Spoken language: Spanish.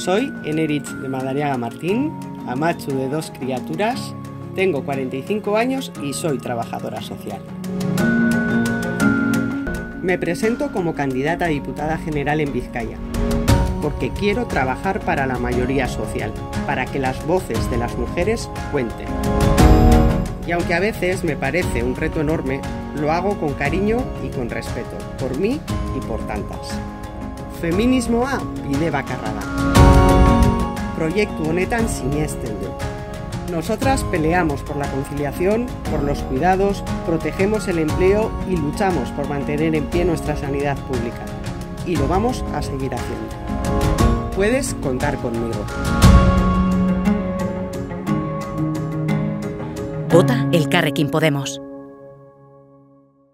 Soy Enerich de Madariaga Martín, amachu de dos criaturas, tengo 45 años y soy trabajadora social. Me presento como candidata a diputada general en Vizcaya, porque quiero trabajar para la mayoría social, para que las voces de las mujeres cuenten. Y aunque a veces me parece un reto enorme, lo hago con cariño y con respeto, por mí y por tantas. Feminismo A bide bakarra Proyecto honetan siniesten Nosotras peleamos por la conciliación, por los cuidados, protegemos el empleo y luchamos por mantener en pie nuestra sanidad pública. Y lo vamos a seguir haciendo. Puedes contar conmigo. Vota el Carrequín Podemos.